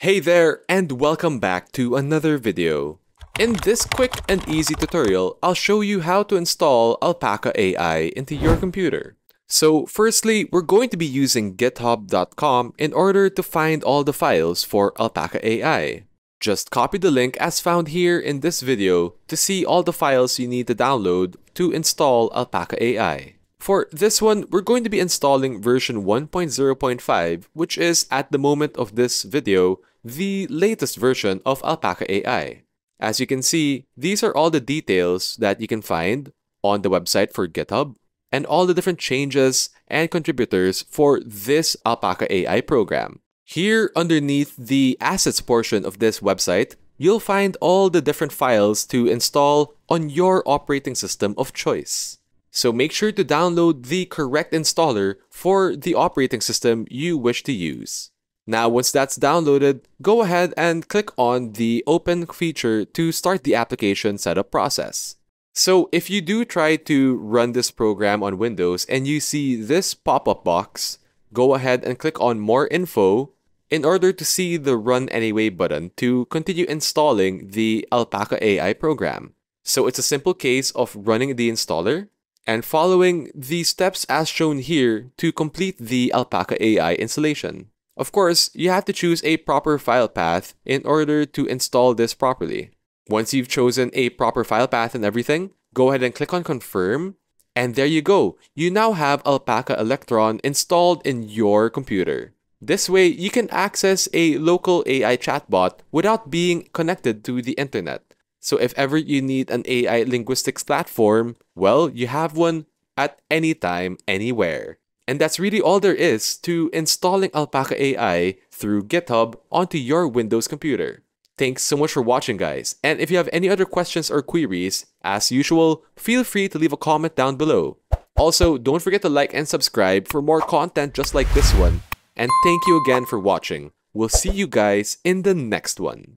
Hey there and welcome back to another video. In this quick and easy tutorial, I'll show you how to install Alpaca AI into your computer. So firstly, we're going to be using github.com in order to find all the files for Alpaca AI. Just copy the link as found here in this video to see all the files you need to download to install Alpaca AI. For this one, we're going to be installing version 1.0.5, which is, at the moment of this video, the latest version of Alpaca AI. As you can see, these are all the details that you can find on the website for GitHub, and all the different changes and contributors for this Alpaca AI program. Here, underneath the assets portion of this website, you'll find all the different files to install on your operating system of choice. So make sure to download the correct installer for the operating system you wish to use. Now, once that's downloaded, go ahead and click on the Open feature to start the application setup process. So if you do try to run this program on Windows and you see this pop-up box, go ahead and click on More Info in order to see the Run Anyway button to continue installing the Alpaca AI program. So it's a simple case of running the installer and following the steps as shown here to complete the Alpaca AI installation. Of course, you have to choose a proper file path in order to install this properly. Once you've chosen a proper file path and everything, go ahead and click on confirm. And there you go. You now have Alpaca Electron installed in your computer. This way, you can access a local AI chatbot without being connected to the internet. So if ever you need an AI linguistics platform, well, you have one at any time, anywhere. And that's really all there is to installing Alpaca AI through GitHub onto your Windows computer. Thanks so much for watching guys, and if you have any other questions or queries, as usual, feel free to leave a comment down below. Also, don't forget to like and subscribe for more content just like this one. And thank you again for watching. We'll see you guys in the next one.